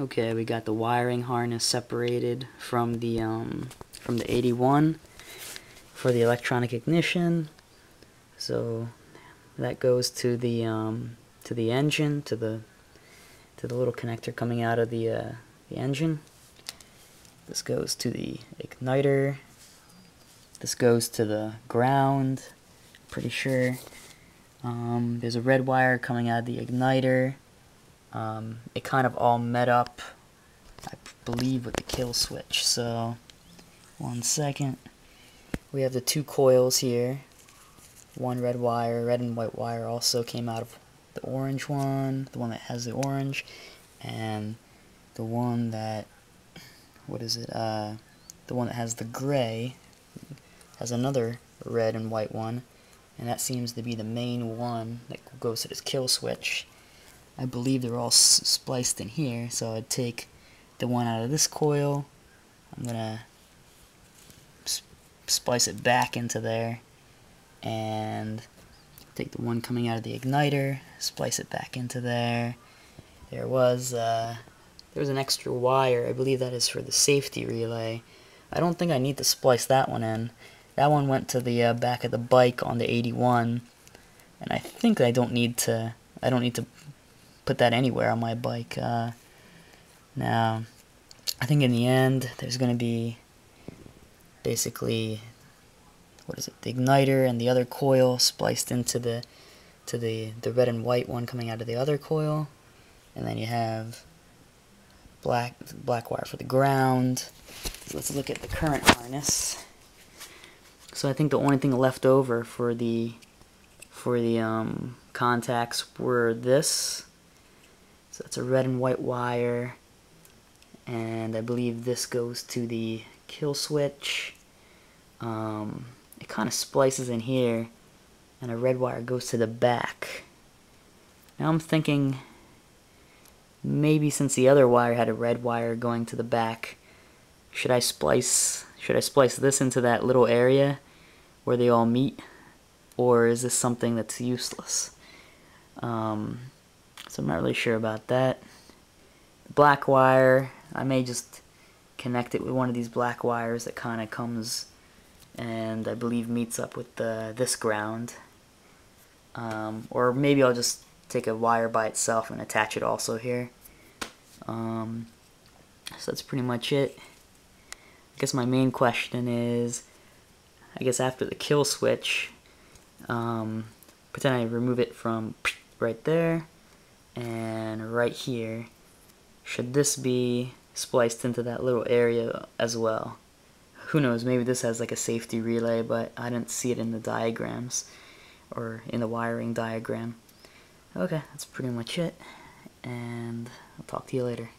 Okay, we got the wiring harness separated from the um, from the 81 for the electronic ignition. So that goes to the um, to the engine, to the to the little connector coming out of the uh, the engine. This goes to the igniter. This goes to the ground. Pretty sure. Um, there's a red wire coming out of the igniter. Um, it kind of all met up, I believe, with the kill switch. So, one second. We have the two coils here. One red wire, red and white wire also came out of the orange one, the one that has the orange, and the one that, what is it, uh, the one that has the gray has another red and white one, and that seems to be the main one that goes to this kill switch. I believe they're all spliced in here, so I'd take the one out of this coil, I'm gonna splice it back into there, and take the one coming out of the igniter, splice it back into there. There was uh, there was an extra wire, I believe that is for the safety relay. I don't think I need to splice that one in. That one went to the uh, back of the bike on the 81, and I think I don't need to I don't need to put that anywhere on my bike. Uh, now, I think in the end, there's going to be basically, what is it, the igniter and the other coil spliced into the, to the, the red and white one coming out of the other coil. And then you have black, black wire for the ground. So let's look at the current harness. So I think the only thing left over for the for the um, contacts were this so it's a red and white wire. And I believe this goes to the kill switch. Um, it kind of splices in here. And a red wire goes to the back. Now I'm thinking maybe since the other wire had a red wire going to the back, should I splice should I splice this into that little area where they all meet? Or is this something that's useless? Um, so I'm not really sure about that. Black wire, I may just connect it with one of these black wires that kind of comes and I believe meets up with the this ground. Um, or maybe I'll just take a wire by itself and attach it also here. Um, so that's pretty much it. I guess my main question is, I guess after the kill switch, um, pretend I remove it from right there and right here should this be spliced into that little area as well? Who knows? Maybe this has like a safety relay but I didn't see it in the diagrams or in the wiring diagram. Okay that's pretty much it. And I'll talk to you later